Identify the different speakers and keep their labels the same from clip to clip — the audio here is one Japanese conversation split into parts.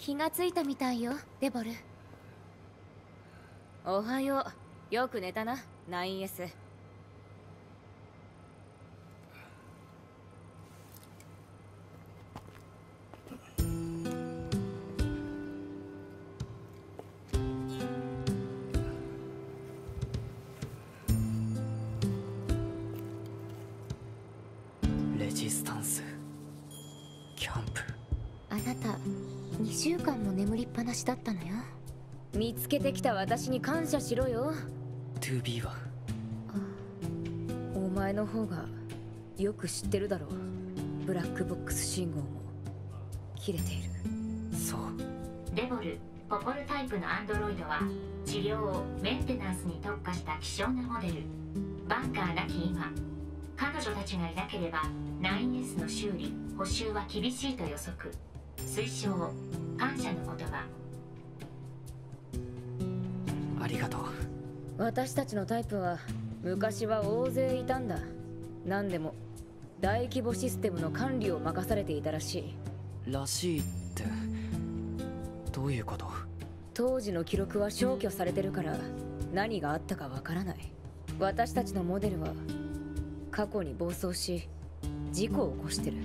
Speaker 1: 気がついたみたいよデボル。
Speaker 2: おはよう。よく寝たな 9S
Speaker 3: レジスタンス。キャンプ。
Speaker 1: あなた2週間も眠りっぱなしだったのよ。
Speaker 2: 見つけてきた私に感謝しろよ。
Speaker 3: 2B は？
Speaker 2: お前の方がよく知ってるだろう。ブラックボックス信号も。切れている。
Speaker 3: そう。
Speaker 4: デボルポポルタイプのアンドロイドは治療をメンテナンスに特化した希少なモデル。バンカーなき今。彼女たちがいなければ 9S の修理補修は厳しいと予測推奨感謝の言葉
Speaker 3: ありがとう。
Speaker 2: 私たちのタイプは昔は大勢いたんだ何でも大規模システムの管理を任されていたらしい。
Speaker 3: らしいってどういうこと？
Speaker 2: 当時の記録は消去されてるから何があったかわからない。私たちのモデルは過去に暴走し事故を起こしてる。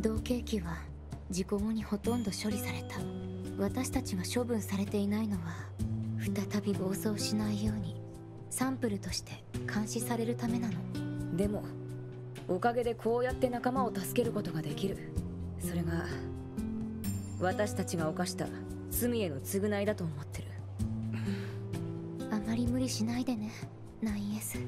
Speaker 1: 同型機は事故後にほとんど処理された。私たちが処分されていないのは再び暴走しないようにサンプルとして監視されるためなの。
Speaker 2: でもおかげでこうやって仲間を助けることができる。それが私たちが犯した罪への償いだと思ってる。
Speaker 1: あまり無理しないでね 9S